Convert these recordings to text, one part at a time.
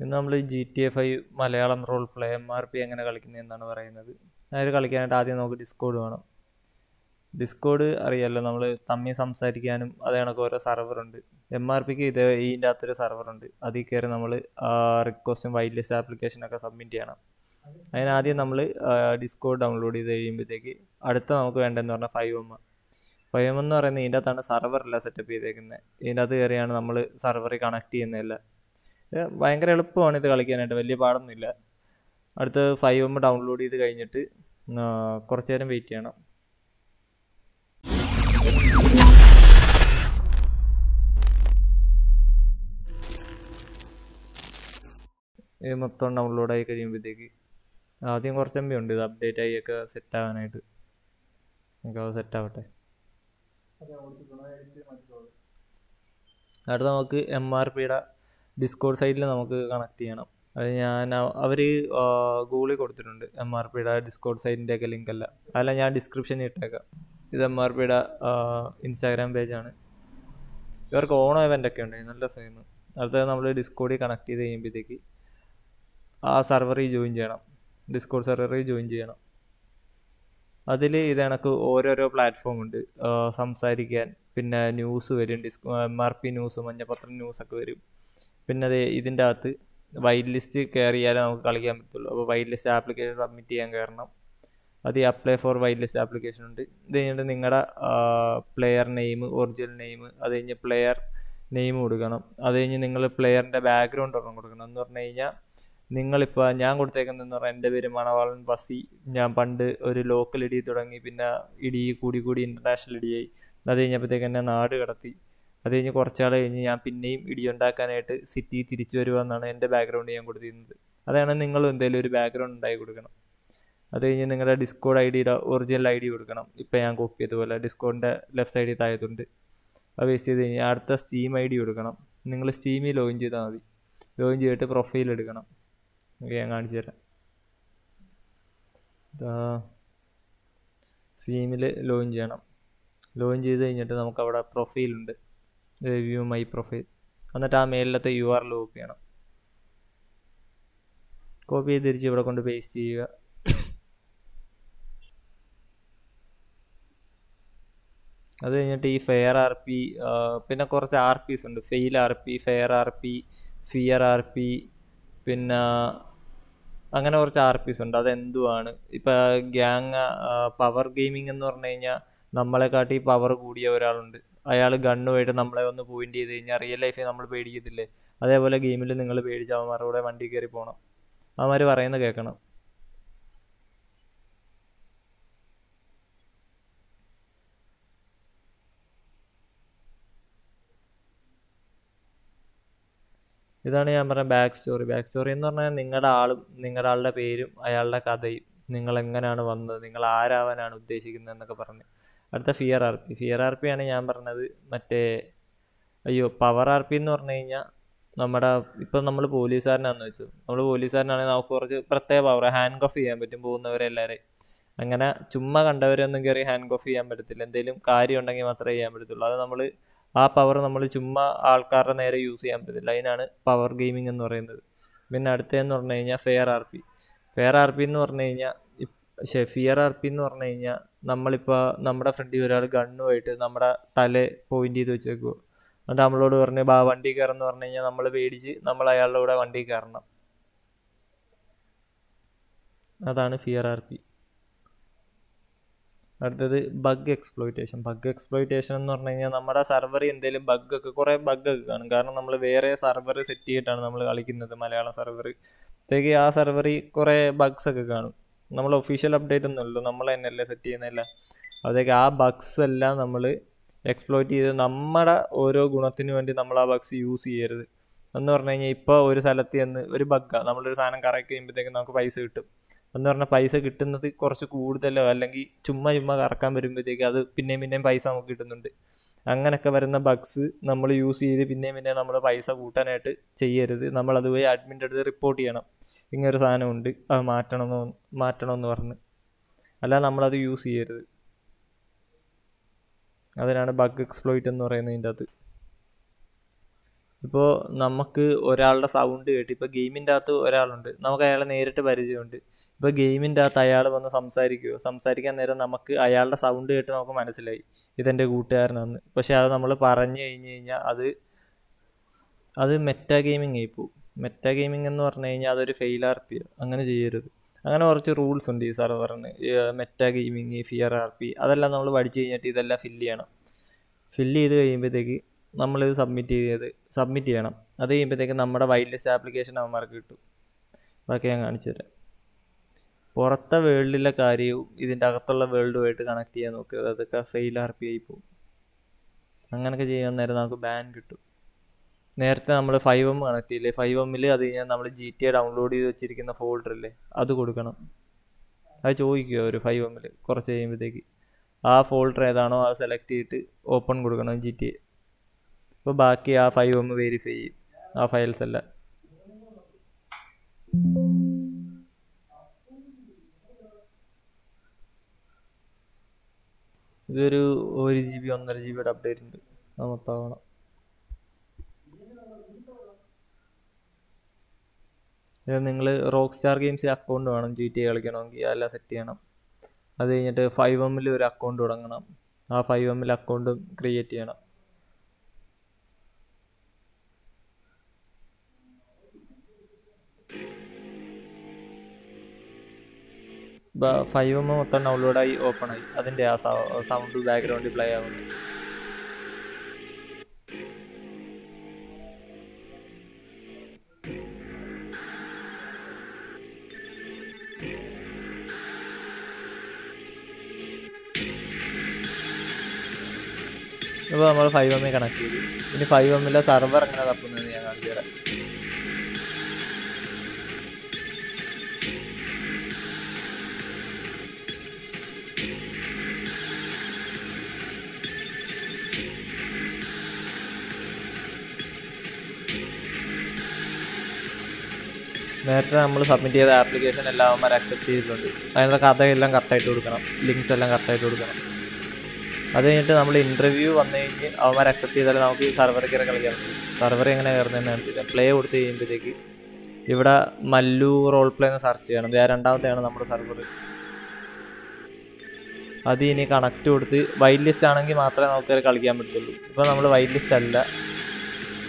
ഇന്ന് നമ്മൾ G T A five Malayalam role play M R P എങ്ങനെ കളിക്കുന്നത് എന്നാണ് പറയുന്നത്. അതായത് കളിക്കാനായിട്ട് ആദ്യം നമുക്ക് ഡിസ്കോഡ് വേണം. ഡിസ്കോഡ് അറിയാമല്ലോ നമ്മൾ തമ്മിൽ സംസാരിക്കാനും അത് കണക്ക് ഓരോ സെർവറുണ്ട് എം ആർ പിക്ക് ഇത് ഇതിന്റെ അകത്തൊരു സെർവറുണ്ട് അതിൽ കയറി നമ്മൾ റിക്വസ്റ്റും വൈറ്റ് ലിസ്റ്റ് ആപ്ലിക്കേഷനൊക്കെ സബ്മിറ്റ് ചെയ്യണം. അതിനാദ്യം നമ്മൾ ഡിസ്കോഡ് ഡൗൺലോഡ് ചെയ്ത് കഴിയുമ്പോഴത്തേക്ക് അടുത്ത നമുക്ക് വേണ്ടതെന്ന് പറഞ്ഞാൽ ഫൈവ് എം ഫൈവ് എം എന്ന് പറയുന്നത് ഇതിന്റെ അകത്താണ് സെർവറല്ല സെറ്റപ്പ് ചെയ്തേക്കുന്നത് ഇതിന്റെ അകത്ത് കയറിയാണ് നമ്മൾ സെർവറിൽ കണക്ട് ചെയ്യുന്നതല്ല. ഭയങ്കര എളുപ്പമാണ് ഇത് കളിക്കാനായിട്ട്. വലിയ പാടൊന്നുമില്ല. അടുത്ത് ഫൈവ് എം ഡൗൺലോഡ് ചെയ്ത് കഴിഞ്ഞിട്ട് കുറച്ച് നേരം വെയിറ്റ് ചെയ്യണം. ഇത് മൊത്തം ഡൗൺലോഡ് ആയി കഴിയുമ്പോഴത്തേക്ക് ആദ്യം കുറച്ച് എം ബി ഉണ്ട്. ഇത് അപ്ഡേറ്റ് ആയി ഒക്കെ സെറ്റ് ആവാനായിട്ട്. നമുക്ക് അത് സെറ്റ് ആവട്ടെ. അടുത്ത നമുക്ക് എം ആർ പിയുടെ ഡിസ്കോഡ് സൈഡിൽ നമുക്ക് കണക്ട് ചെയ്യണം. അത് ഞാൻ അവർ ഗൂഗിളിൽ കൊടുത്തിട്ടുണ്ട്. എം ആർ പിയുടെ ഡിസ്കോഡ് സൈറ്റിന്റെയൊക്കെ ലിങ്ക് അല്ല അല്ല ഞാൻ ഡിസ്ക്രിപ്ഷനിൽ ഇട്ടേക്കാം. ഇത് എം ആർ പിയുടെ ഇൻസ്റ്റാഗ്രാം പേജാണ് ഇവർക്ക് ഓണോ ഇവന്റ് ഒക്കെ ഉണ്ട്. നല്ല രസമായിരുന്നു അടുത്തത് നമ്മൾ ഡിസ്കോഡിൽ കണക്ട് ചെയ്ത് കഴിയുമ്പോഴത്തേക്ക് ആ സെർവറിൽ ജോയിൻ ചെയ്യണം. ഡിസ്കോഡ് സെർവറിൽ ജോയിൻ ചെയ്യണം. അതിൽ ഇത് കണക്ക് ഓരോരോ പ്ലാറ്റ്ഫോം ഉണ്ട്. സംസാരിക്കാൻ. പിന്നെ ന്യൂസ് വരും. Discord M R P news മഞ്ഞപ്പത്രം ന്യൂസൊക്കെ വരും. പിന്നെ അത് ഇതിന്റെ അകത്ത് വൈറ്റ് ലിസ്റ്റ് കയറിയാലേ നമുക്ക് കളിക്കാൻ പറ്റുള്ളൂ. അപ്പോൾ വൈറ്റ് ലിസ്റ്റ് ആപ്ലിക്കേഷൻ സബ്മിറ്റ് ചെയ്യാൻ കയറണം അത് apply for white list application ഉണ്ട്. ഇത് കഴിഞ്ഞിട്ട് നിങ്ങളുടെ പ്ലെയർ നെയിം ഒറിജിനൽ നെയിം അത് കഴിഞ്ഞ് പ്ലെയർ നെയിം കൊടുക്കണം. അത് കഴിഞ്ഞ് നിങ്ങൾ പ്ലെയറിന്റെ ബാക്ക്ഗ്രൗണ്ട് ഒരെണ്ണം കൊടുക്കണം. എന്ന് പറഞ്ഞു കഴിഞ്ഞാൽ നിങ്ങളിപ്പോൾ ഞാൻ കൊടുത്തേക്കുന്നതെന്ന് പറഞ്ഞാൽ എന്റെ പേര് മണവാളൻ ബസി ഞാൻ പണ്ട് ഒരു ലോക്കൽ ഇടി തുടങ്ങി പിന്നെ ഇടി കൂടി കൂടി ഇന്റർനാഷണൽ ഇടിയായി. അത് കഴിഞ്ഞപ്പോഴത്തേക്ക് എന്നെ നാട് കടത്തി. അത് കഴിഞ്ഞ് കുറച്ചാൾ കഴിഞ്ഞ് ഞാൻ പിന്നെയും ഇടിയുണ്ടാക്കാനായിട്ട് സിറ്റി തിരിച്ചു വരുവാന്നാണ് എന്റെ ബാക്ക്ഗ്രൗണ്ട് ഞാൻ കൊടുത്തിരുന്നത്. അതാണ് നിങ്ങൾ എന്തെങ്കിലും ഒരു ബാക്ക്ഗ്രൗണ്ട് ഉണ്ടായി കൊടുക്കണം. അത് കഴിഞ്ഞ് നിങ്ങളുടെ ഡിസ്കോഡ് ഐ ഡിയുടെ ഒറിജിനൽ ഐ ഡി കൊടുക്കണം. ഇപ്പം ഞാൻ കോപ്പി ചെയ്തതുപോലെ ഡിസ്കോഡിന്റെ ലെഫ്റ്റ് സൈഡിൽ താഴത്തുണ്ട് അത് വേസ്റ്റ് ചെയ്ത് കഴിഞ്ഞാൽ അടുത്ത സ്റ്റീം ഐ ഡി കൊടുക്കണം. നിങ്ങൾ സ്റ്റീമിൽ ലോഗിൻ ചെയ്താൽ മതി. ലോഗിൻ ചെയ്തിട്ട് പ്രൊഫൈൽ എടുക്കണം. ഞാൻ കാണിച്ചു തരാം. സ്റ്റീമിൽ ലോഗിൻ ചെയ്യണം. ലോഗിൻ ചെയ്ത് കഴിഞ്ഞിട്ട് നമുക്കവിടെ പ്രൊഫൈലുണ്ട് വ്യൂ മൈ പ്രൊഫൈൽ എന്നിട്ട് ആ മേലിലത്തെ യു ആർ കോപ്പി ചെയ്യണം. കോപ്പി ചെയ്ത് തിരിച്ച് ഇവിടെ കൊണ്ട് പേസ്റ്റ് ചെയ്യുക. അത് കഴിഞ്ഞിട്ട് ഈ ഫെയർ ആർ പി പിന്നെ കുറച്ച് ആർ പിസ് ഉണ്ട്. Fail R P fair R P fear R P പിന്നെ അങ്ങനെ കുറച്ച് ആർ പിസ് ഉണ്ട്. അതെന്തുവാണ്? ഇപ്പം ഗ്യാങ് പവർ ഗെയിമിംഗ് എന്ന് പറഞ്ഞു കഴിഞ്ഞാൽ നമ്മളെക്കാട്ടി പവർ കൂടിയ ഒരാളുണ്ട്. അയാൾ ഗണ്ണുമായിട്ട് നമ്മളെ ഒന്ന് പോയിന്റ് ചെയ്ത് കഴിഞ്ഞാൽ റിയൽ ലൈഫിൽ നമ്മൾ പേടിക്കത്തില്ലേ? അതേപോലെ ഗെയിമിൽ നിങ്ങൾ പേടിച്ച് അവന്മാരുടെ കൂടെ വണ്ടി കയറി പോകണം അവന്മാർ പറയുന്നത് കേൾക്കണം. ഇതാണ് ഞാൻ പറഞ്ഞ ബാക്ക് സ്റ്റോറി ബാക്ക് സ്റ്റോറി എന്ന് പറഞ്ഞാൽ നിങ്ങളുടെ ആളും നിങ്ങളുടെ ആളുടെ പേരും അയാളുടെ കഥയും. നിങ്ങൾ എങ്ങനെയാണ് വന്നത്? നിങ്ങൾ ആരാവാനാണ് ഉദ്ദേശിക്കുന്നത് എന്നൊക്കെ പറഞ്ഞ്. അടുത്ത fear R P fear R P ആണ് ഞാൻ പറഞ്ഞത്. മറ്റേ അയ്യോ പവർ ആർ പി എന്ന് പറഞ്ഞു കഴിഞ്ഞാൽ നമ്മുടെ ഇപ്പം നമ്മൾ പോലീസുകാരനാന്ന് വെച്ചു. നമ്മൾ പോലീസുകാരനാണെങ്കിൽ നമുക്ക് കുറച്ച് പ്രത്യേക പവർ ഹാൻഡ് ഓഫ് ചെയ്യാൻ പറ്റും പോകുന്നവരെല്ലാവരെയും അങ്ങനെ ചുമ്മാ കണ്ടവരൊന്നും കയറി ഹാൻഡ് ഓഫ് ചെയ്യാൻ പറ്റത്തില്ല. എന്തെങ്കിലും കാര്യം ഉണ്ടെങ്കിൽ മാത്രമേ ചെയ്യാൻ പറ്റത്തുള്ളൂ. അത് നമ്മൾ ആ പവർ നമ്മൾ ചുമ്മാ ആൾക്കാരുടെ നേരെ യൂസ് ചെയ്യാൻ പറ്റത്തില്ല. അതിനാണ് പവർ ഗെയിമിംഗ് എന്ന് പറയുന്നത്. പിന്നെ അടുത്തതെന്ന് പറഞ്ഞു കഴിഞ്ഞാൽ fair R P fair R P എന്ന് പറഞ്ഞു കഴിഞ്ഞാൽ പക്ഷേ ഫിയർ ആർ പി എന്ന് പറഞ്ഞു കഴിഞ്ഞാൽ നമ്മളിപ്പോൾ നമ്മുടെ ഫ്രണ്ടിൽ ഒരാൾ ഗണ്ണുമായിട്ട് നമ്മുടെ തല പോയിന്റ് ചെയ്ത് വെച്ചേക്കുമോ എന്നിട്ട് നമ്മളോട് പറഞ്ഞ് ബാ വണ്ടി കയറെന്ന് പറഞ്ഞു കഴിഞ്ഞാൽ നമ്മൾ പേടിച്ച് നമ്മൾ അയാളുടെ കൂടെ വണ്ടി കയറണം അതാണ് ഫിയർ ആർ പി. അടുത്തത് ബഗ് എക്സ്പ്ലോയിറ്റേഷൻ ബഗ് എക്സ്പ്ലോയിറ്റേഷൻ എന്ന് പറഞ്ഞു കഴിഞ്ഞാൽ നമ്മുടെ സെർവറിൽ എന്തെങ്കിലും ബഗ്ഗൊക്കെ കുറേ ബഗ്ഗൊക്കെ കാണും. കാരണം നമ്മൾ വേറെ സെർവർ സെറ്റ് ചെയ്തിട്ടാണ് നമ്മൾ കളിക്കുന്നത് മലയാളം സെർവറിലേക്ക് ആ സെർവറിൽ കുറേ ബഗ്സ് ഒക്കെ കാണും. നമ്മൾ ഒഫീഷ്യൽ അപ്ഡേറ്റ് ഒന്നുമല്ലോ നമ്മൾ തന്നെയല്ലേ സെറ്റ് ചെയ്യുന്നതല്ല? അതൊക്കെ ആ ബഗ്സ് എല്ലാം നമ്മൾ എക്സ്പ്ലോയിറ്റ് ചെയ്ത് നമ്മുടെ ഓരോ ഗുണത്തിന് വേണ്ടി നമ്മൾ ആ ബഗ്സ് യൂസ് ചെയ്യരുത്. എന്ന് പറഞ്ഞു കഴിഞ്ഞാൽ ഇപ്പോൾ ഒരു സ്ഥലത്ത് ചെന്ന് ഒരു ബഗ്ഗാണ് നമ്മളൊരു സാധനം കറക്കി കഴിയുമ്പോഴത്തേക്കും നമുക്ക് പൈസ കിട്ടും. എന്ന് പറഞ്ഞാൽ പൈസ കിട്ടുന്നത് കുറച്ച് കൂടുതലോ അല്ലെങ്കിൽ ചുമ്മാ ചുമ്മാ കറക്കാൻ വരുമ്പോഴത്തേക്ക് അത് പിന്നെയും പിന്നെയും പൈസ നമുക്ക് കിട്ടുന്നുണ്ട്. അങ്ങനെയൊക്കെ വരുന്ന ബഗ്സ് നമ്മൾ യൂസ് ചെയ്ത് പിന്നെയും പിന്നെയും നമ്മൾ പൈസ കൂട്ടാനായിട്ട് ചെയ്യരുത്. നമ്മൾ അത് പോയി അഡ്മിന്റെ അടുത്ത് റിപ്പോർട്ട് ചെയ്യണം. ഇങ്ങനൊരു സാധനമുണ്ട് അത് മാറ്റണമെന്ന് മാറ്റണമെന്ന് പറഞ്ഞ്. അല്ലാതെ നമ്മളത് യൂസ് ചെയ്യരുത്. അതിനാണ് ബഗ് എക്സ്പ്ലോയിറ്റ് എന്ന് പറയുന്നതിന്റെ അത്. ഇപ്പോൾ നമുക്ക് ഒരാളുടെ സൗണ്ട് കേട്ട് ഇപ്പോൾ ഗെയിമിന്റെ അകത്ത് ഒരാളുണ്ട് നമുക്ക് അയാളെ നേരിട്ട് പരിചയമുണ്ട്. ഇപ്പോൾ ഗെയിമിന്റെ അകത്ത് അയാൾ വന്ന് സംസാരിക്കുമോ സംസാരിക്കാൻ നേരം നമുക്ക് അയാളുടെ സൗണ്ട് കേട്ട് നമുക്ക് മനസ്സിലായി ഇതെന്റെ കൂട്ടുകാരനാണെന്ന് പക്ഷേ അത് നമ്മൾ പറഞ്ഞു കഴിഞ്ഞ് കഴിഞ്ഞാൽ അത് അത് മെറ്റാ ഗെയിമിംഗ് ആയി പോകും മെറ്റാ ഗെയിമിംഗ് എന്ന് പറഞ്ഞു കഴിഞ്ഞാൽ അതൊരു ഫെയിൽ ആർ പി അങ്ങനെ ചെയ്യരുത്. അങ്ങനെ കുറച്ച് റൂൾസ് ഉണ്ട് ഈ സർവറിന് meta gaming fear R P അതെല്ലാം നമ്മൾ പഠിച്ചു കഴിഞ്ഞിട്ട് ഇതെല്ലാം ഫില്ല് ചെയ്യണം. ഫില്ല് ചെയ്ത് കഴിയുമ്പോഴത്തേക്ക് നമ്മളിത് സബ്മിറ്റ് ചെയ്ത് സബ്മിറ്റ് ചെയ്യണം. അത് കഴിയുമ്പോഴത്തേക്ക് നമ്മുടെ വൈറ്റ് ലിസ്റ്റ് ആപ്ലിക്കേഷൻ അവന്മാർക്ക് കിട്ടും. അതൊക്കെ ഞാൻ കാണിച്ചു തരാം. പുറത്തെ വേൾഡിലെ കാര്യവും ഇതിന്റെ അകത്തുള്ള വേൾഡുമായിട്ട് കണക്ട് ചെയ്യാൻ നോക്കുക അതൊക്കെ ഫെയിൽ ആർ പി ആയി പോകും. അങ്ങനെയൊക്കെ ചെയ്യാൻ നേരം നമുക്ക് ബാൻ കിട്ടും. നേരത്തെ നമ്മൾ ഫൈവ് എം കണക്ട് ചെയ്യില്ലേ ഫൈവ് എമ്മിൽ അത് കഴിഞ്ഞാൽ നമ്മൾ ജി ടി എ ഡൗൺലോഡ് ചെയ്ത് വെച്ചിരിക്കുന്ന ഫോൾഡറില്ലേ അത് കൊടുക്കണം. അത് ചോദിക്കുക ഒരു ഫൈവ് എമ്മിൽ കുറച്ച് കഴിയുമ്പോഴത്തേക്ക് ആ ഫോൾഡർ ഏതാണോ അത് സെലക്ട് ചെയ്തിട്ട് ഓപ്പൺ കൊടുക്കണം ജി ടി എ അപ്പോൾ ബാക്കി ആ ഫൈവ് എം വെരിഫൈ ചെയ്യും. ആ ഫയൽസ് എല്ലാം. ഇതൊരു ഒരു ജി ബി ഒന്നര ജി ബിയുടെ അപ്ഡേറ്റ് ഉണ്ട്. അത് മൊത്തമാവണം നിങ്ങൾ റോക്ക് സ്റ്റാർ ഗെയിംസ് അക്കൗണ്ട് വേണം ജി ടി കളിക്കണമെങ്കിൽ അതെല്ലാം സെറ്റ് ചെയ്യണം. അത് കഴിഞ്ഞിട്ട് ഫൈവ് എമ്മിൽ ഒരു അക്കൗണ്ട് തുടങ്ങണം. ആ ഫൈവ് എമ്മിൽ അക്കൗണ്ടും ക്രിയേറ്റ് ചെയ്യണം. ഫൈവ് എം മൊത്തം ഡൗൺലോഡായി ഓപ്പൺ ആയി. അതിന്റെ ആ സൗണ്ട് ബാക്ക്ഗ്രൗണ്ടിൽ പ്ലേ ആവുന്നു. ഇപ്പോൾ നമ്മൾ ഫൈവ് എമ്മിൽ കണക്ട് ചെയ്തു. ഇനി ഫൈവ് എമ്മിലെ സർവർ എങ്ങനെ തപ്പുന്നത് ഞാൻ കാണിച്ചു തരാം. നേരത്തെ നമ്മൾ സബ്മിറ്റ് ചെയ്ത ആപ്ലിക്കേഷൻ എല്ലാം അവന്മാർ അക്സെപ്റ്റ് ചെയ്തിട്ടുണ്ട്. അതിനകത്ത് കഥയെല്ലാം കറക്റ്റായിട്ട് കൊടുക്കണം. ലിങ്ക്സ് എല്ലാം കറക്റ്റായിട്ട് കൊടുക്കണം. അത് കഴിഞ്ഞിട്ട് നമ്മൾ ഇന്റർവ്യൂ വന്നു കഴിഞ്ഞ് അവന്മാർ അക്സെപ്റ്റ് ചെയ്താൽ നമുക്ക് സർവർ കയറി കളിക്കാൻ സർവർ എങ്ങനെ കയറുന്നതെന്ന് കണ്ടില്ല പ്ലേ കൊടുത്ത് കഴിയുമ്പോഴത്തേക്ക് ഇവിടെ മല്ലു റോൾ പ്ലേ എന്ന് സെർച്ച് ചെയ്യണം. ഇത് രണ്ടാമത്തെയാണ് നമ്മുടെ സർവർ അത് ഇനി കണക്ട് കൊടുത്ത് വൈറ്റ് ലിസ്റ്റ് ആണെങ്കിൽ മാത്രമേ നമുക്ക് കളിക്കാൻ പറ്റുള്ളൂ ഇപ്പോൾ നമ്മൾ വൈറ്റ് ലിസ്റ്റ് അല്ല.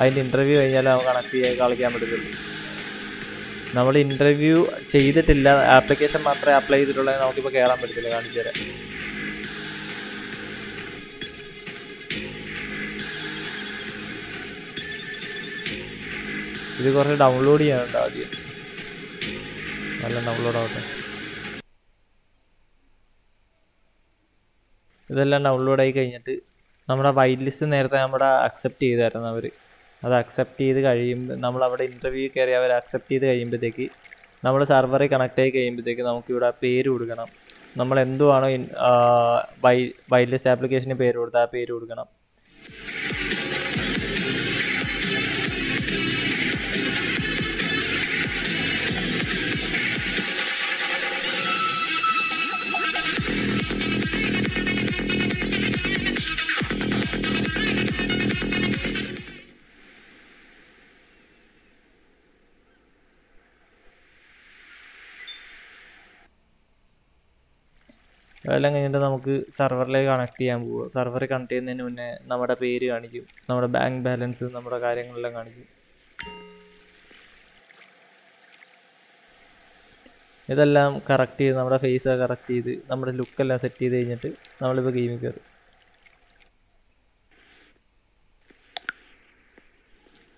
അതിന്റെ ഇന്റർവ്യൂ കഴിഞ്ഞാൽ നമുക്ക് കണക്ട് ചെയ്യാൻ കളിക്കാൻ പറ്റത്തുള്ളൂ. നമ്മൾ ഇന്റർവ്യൂ ചെയ്തിട്ടില്ല. ആപ്ലിക്കേഷൻ മാത്രമേ അപ്ലൈ ചെയ്തിട്ടുള്ളൂ നമുക്കിപ്പോൾ കയറാൻ പറ്റത്തില്ല. കാണിച്ചു തരാം. ഇത് കുറച്ച് ഡൗൺലോഡ് ചെയ്യാനുണ്ട് ആദ്യം. നല്ല ഡൗൺലോഡ് ആവട്ടെ. ഇതെല്ലാം ഡൗൺലോഡ് ആയി കഴിഞ്ഞിട്ട് നമ്മുടെ വൈറ്റ് ലിസ്റ്റ് നേരത്തെ നമ്മുടെ അക്സെപ്റ്റ് ചെയ്തായിരുന്നു അവർ അത് അക്സെപ്റ്റ് ചെയ്ത് കഴിയുമ്പോൾ നമ്മൾ അവിടെ ഇന്റർവ്യൂ കയറി അവർ അക്സെപ്റ്റ് ചെയ്ത് കഴിയുമ്പോഴത്തേക്ക് നമ്മൾ സെർവറിൽ കണക്ട് ആയി കഴിയുമ്പോഴത്തേക്ക് നമുക്കിവിടെ പേര് കൊടുക്കണം. നമ്മൾ എന്തുവാണോ വൈ വൈറ്റ് ലിസ്റ്റ് ആപ്ലിക്കേഷന് പേര് കൊടുത്താൽ ആ പേര് കൊടുക്കണം. അതെല്ലാം കഴിഞ്ഞിട്ട് നമുക്ക് സെർവറിലേക്ക് കണക്ട് ചെയ്യാൻ പോവുക. സെർവറിൽ കണക്ട് ചെയ്യുന്നതിന് മുന്നേ നമ്മുടെ പേര് കാണിക്കും. നമ്മുടെ ബാങ്ക് ബാലൻസ് നമ്മുടെ കാര്യങ്ങളെല്ലാം കാണിക്കും. ഇതെല്ലാം കറക്റ്റ് ചെയ്ത് നമ്മുടെ ഫേസ് കറക്റ്റ് ചെയ്ത് നമ്മുടെ ലുക്കെല്ലാം സെറ്റ് ചെയ്ത് കഴിഞ്ഞിട്ട് നമ്മളിപ്പോൾ ഗെയിമിൽ കയറും.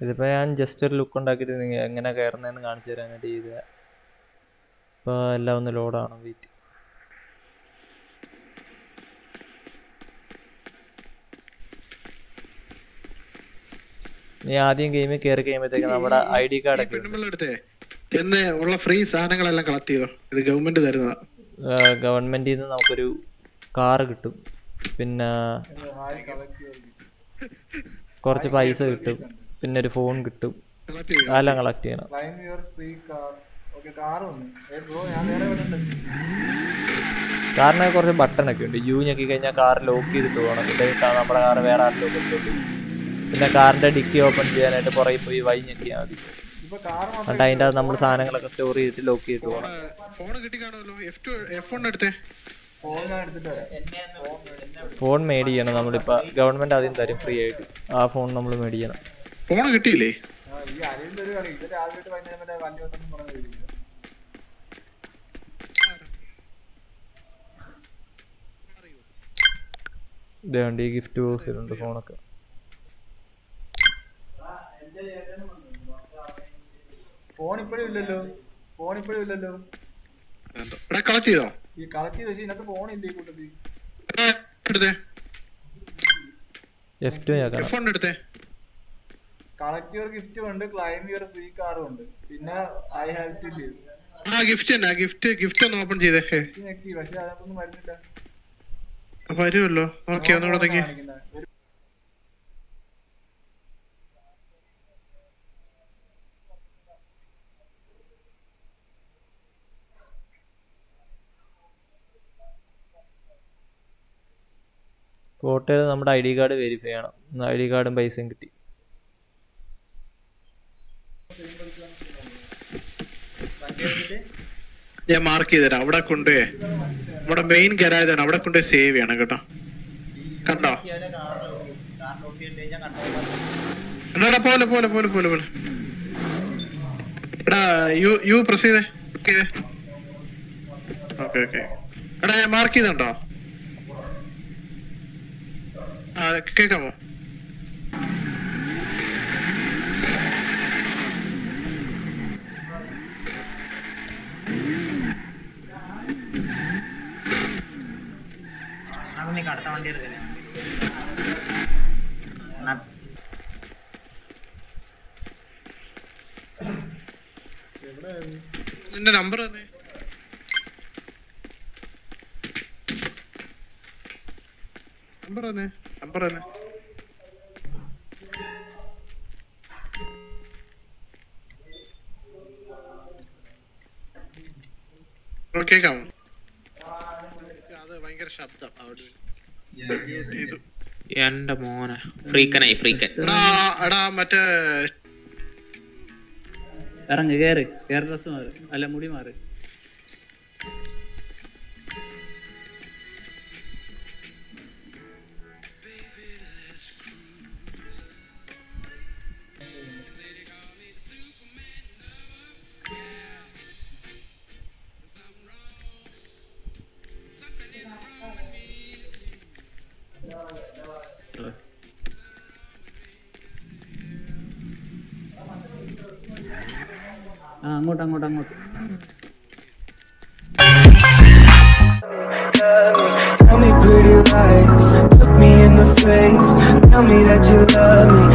ഇതിപ്പോൾ ഞാൻ ജസ്റ്റ് ഒരു ലുക്ക് ഉണ്ടാക്കിയിട്ട് എങ്ങനെ കയറുന്നതെന്ന് കാണിച്ചു തരാനായിട്ട് ചെയ്ത ഇപ്പോൾ എല്ലാം ഒന്ന് ലോഡാണ് വെയിറ്റ് നീ ആദ്യം ഗെയിമിൽ കയറി കഴിയുമ്പോഴത്തേക്ക് നമ്മുടെ ഐ ഡി കാർഡ് ഒക്കെ എന്ന് ഉള്ള ഫ്രീ സാധനങ്ങളെല്ലാം കളക്ട് ചെയ്തോ? ഇത് ഗവൺമെന്റ് തരുന്നതാ. ഗവൺമെന്റിൽ നിന്ന് നമുക്കൊരു കാറ് കിട്ടും. പിന്നെ കുറച്ച് പൈസ കിട്ടും. പിന്നെ ഒരു ഫോൺ കിട്ടും. അതെല്ലാം കളക്ട് ചെയ്യണം. കാറിനൊക്കെ your free car okay car വന്നു. ഏ ബ്രോ ഞാൻ വേറെ വന്നിട്ടുണ്ട് കാറിന് കുറച്ച് ബട്ടൺ ഒക്കെ ഉണ്ട്. യു ഞെക്കി കഴിഞ്ഞാൽ കാർ ലോക്ക് ചെയ്തിട്ട് പോകണം. ഇല്ലെങ്കിൽ നമ്മുടെ കാർ വേറെ ആരും ലോക്ക് ചെയ്തിട്ട് പിന്നെ കാറിന്റെ ഡിക്കി ഓപ്പൺ ചെയ്യാനായിട്ട് പുറകെ പോയി വൈ ഞെക്കിയാൽ മതി. ഇപ്പൊ കാർ മാത്രം എന്നിട്ട് അതിന്റെ അകത്ത് നമ്മൾ സാധനങ്ങളൊക്കെ സ്റ്റോർ ചെയ്തിട്ട് ലോക്ക് ചെയ്തിട്ട് പോകണം ഫോൺ മേടിക്കണം നമ്മളിപ്പോ. ഗവൺമെന്റ് ആദ്യം തരും ഫ്രീ ആയിട്ട്. ആ ഫോൺ നമ്മൾ മേടിക്കണം ഫോൺ കിട്ടിയില്ലേ? ആ, ഈ ബോക്സിലുണ്ട് ഒരു കളി ഇത് രാവിലെ തൊട്ട് വൈകുന്നേരം വരെ വണ്ടി ഓട്ടം പറഞ്ഞു ഇരിക്കുക ഇത് വേണ്ട ഈ ഗിഫ്റ്റ് ബോക്സിലുണ്ട് ഫോണൊക്കെ ഫോൺ ഇപ്പോഴും ഇല്ലല്ലോ. ഫോൺ ഇപ്പോഴും ഇല്ലല്ലോ. എടാ കളക്ട് ചെയ്തോ? ഈ കളക്ട് ചെയ്ത പക്ഷേ ഇതിനകത്ത് ഫോൺ ഇല്ല ഈ കൂട്ടത്തിൽ? എടാ, എഫ് ടു ഞെക്കണം എഫ് വൺ എടുത്തേ. കളക്ട് യുവർ ഗിഫ്റ്റും ഉണ്ട് ക്ലൈം യുവർ ഫ്രീ കാർഡും ഉണ്ട്. പിന്നെ ഐ ഹാവ് ടു ലീവ് ആ ഗിഫ്റ്റ് തന്നെ ഗിഫ്റ്റ് ഗിഫ്റ്റ് ഒന്ന് ഓപ്പൺ ചെയ്തേ. ഹേ, ഞെക്കി പക്ഷെ അതിനകത്തൊന്നും വരുന്നില്ല. വരുമല്ലോ ഓക്കെ ഒന്നുകൂടെ ഫോട്ടോയിൽ നമ്മുടെ ഐ ഡി കാർഡ് വെരിഫൈ ചെയ്യണം. ഐ ഡി കാർഡും പൈസയും കിട്ടി. ഞാൻ മാർക്ക് ചെയ്തരാം അവിടെ കൊണ്ട് നമ്മുടെ മെയിൻ ഗരാജ് ആണ്. അവിടെ കൊണ്ട് സേവ് ചെയ്യണം കേട്ടോ. കണ്ടോ? എന്നാടാ പോലെ പോലെ പോലെ പോലെ പോലെ. എടാ യു യു പ്രസ് ചെയ്തേ ഓക്കെ ഓക്കെ എടാ ഞാൻ മാർക്ക് ചെയ്തുണ്ടോ കടത്ത വണ്ടി നിന്റെ നമ്പർ തന്നെ. നമ്പർ തന്നെ. നമ്പർ തന്നെ ബ്രോ, കേക്കാമോ? അത് ഭയങ്കര ശബ്ദം അവിടെ. എന്റെ മോനെ. ഫ്രീക്കനായി ഫ്രീക്കൻ. എടാ മറ്റേ ഇറങ്ങ് കേറ്. കേറ് ഡ്രസ് മാറ്. അല്ല മുടി മാറ്. അങ്ങോട്ട് അങ്ങോട്ട് അങ്ങോട്ട് Tell me pretty lies, look me in the face. Tell me that you love me.